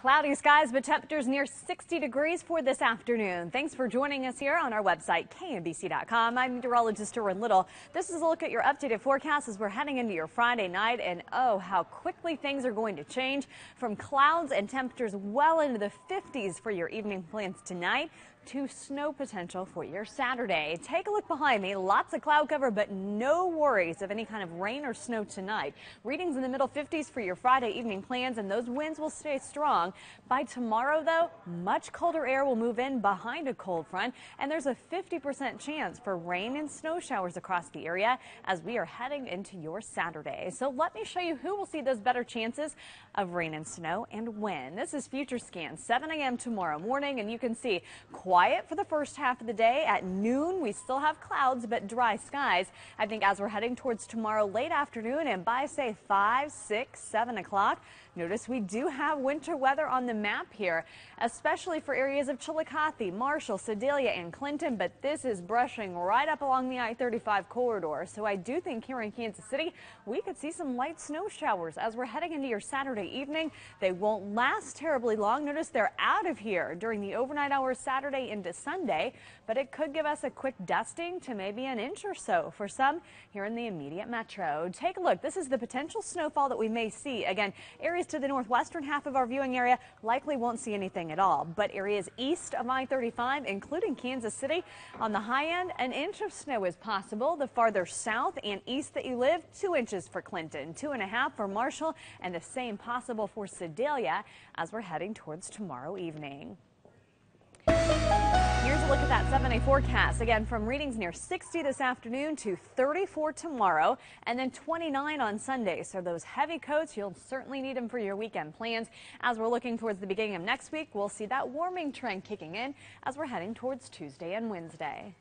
Cloudy skies, but temperatures near 60 degrees for this afternoon. Thanks for joining us here on our website, KMBC.com. I'm meteorologist Erin Little. This is a look at your updated forecast as we're heading into your Friday night. And oh, how quickly things are going to change from clouds and temperatures well into the 50s for your evening plans tonight to snow potential for your Saturday. Take a look behind me. Lots of cloud cover, but no worries of any kind of rain or snow tonight. Readings in the middle 50s for your Friday evening plans, and those winds will stay strong. By tomorrow, though, much colder air will move in behind a cold front, and there's a 50% chance for rain and snow showers across the area as we are heading into your Saturday. So let me show you who will see those better chances of rain and snow and when. This is Future Scan, 7 a.m. tomorrow morning, and you can see quiet for the first half of the day. At noon, we still have clouds, but dry skies. I think as we're heading towards tomorrow late afternoon and by, say, 5, 6, 7 o'clock, notice we do have winter weather on the map here, especially for areas of Chillicothe, Marshall, Sedalia, and Clinton, but this is brushing right up along the I-35 corridor. So I do think here in Kansas City, we could see some light snow showers as we're heading into your Saturday evening. They won't last terribly long. Notice they're out of here during the overnight hours Saturday into Sunday, but it could give us a quick dusting to maybe an inch or so for some here in the immediate metro. Take a look. This is the potential snowfall that we may see. Again, areas to the northwestern half of our viewing area likely won't see anything at all, but areas east of I-35, including Kansas City, on the high end, an inch of snow is possible. The farther south and east that you live, two inches for Clinton, two and a half for Marshall, and the same possible for Sedalia as we're heading towards tomorrow evening. Here's a look at that seven-day forecast. Again, from readings near 60 this afternoon to 34 tomorrow and then 29 on Sunday. So those heavy coats, you'll certainly need them for your weekend plans. As we're looking towards the beginning of next week, we'll see that warming trend kicking in as we're heading towards Tuesday and Wednesday.